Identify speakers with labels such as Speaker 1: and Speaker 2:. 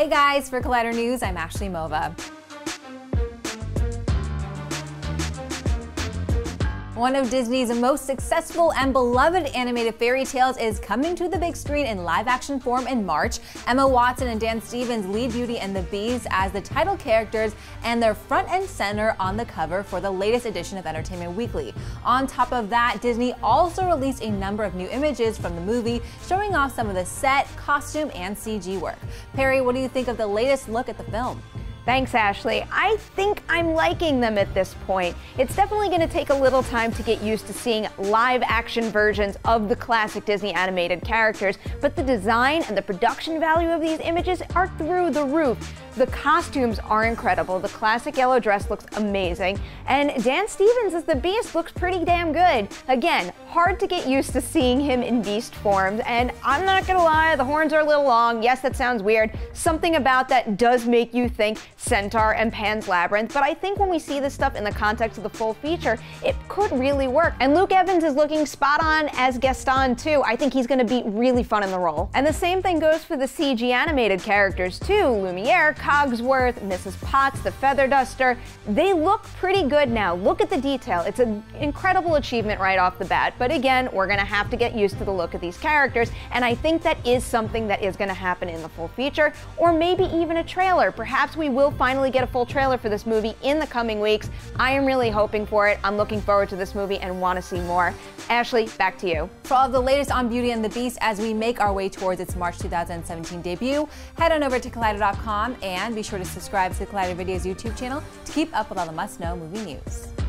Speaker 1: Hey guys, for Collider News, I'm Ashley Mova. One of Disney's most successful and beloved animated fairy tales is coming to the big screen in live action form in March. Emma Watson and Dan Stevens lead Beauty and the Beast as the title characters, and they're front and center on the cover for the latest edition of Entertainment Weekly. On top of that, Disney also released a number of new images from the movie, showing off some of the set, costume, and CG work. Perri, what do you think of the latest look at the film?
Speaker 2: Thanks, Ashley. I think I'm liking them at this point. It's definitely going to take a little time to get used to seeing live action versions of the classic Disney animated characters, but the design and the production value of these images are through the roof. The costumes are incredible. The classic yellow dress looks amazing. And Dan Stevens as the Beast looks pretty damn good. Again, hard to get used to seeing him in Beast forms. And I'm not gonna lie, the horns are a little long. Yes, that sounds weird. Something about that does make you think Centaur and Pan's Labyrinth. But I think when we see this stuff in the context of the full feature, it could really work. And Luke Evans is looking spot on as Gaston too. I think he's gonna be really fun in the role. And the same thing goes for the CG animated characters too. Lumiere, Cogsworth, Mrs. Potts, the Feather Duster, they look pretty good now. Look at the detail. It's an incredible achievement right off the bat. But again, we're going to have to get used to the look of these characters, and I think that is something that is going to happen in the full feature, or maybe even a trailer. Perhaps we will finally get a full trailer for this movie in the coming weeks. I am really hoping for it. I'm looking forward to this movie and want to see more. Ashley, back to you.
Speaker 1: For all of the latest on Beauty and the Beast as we make our way towards its March 2017 debut, head on over to Collider.com and be sure to subscribe to the Collider Videos YouTube channel to keep up with all the must-know movie news.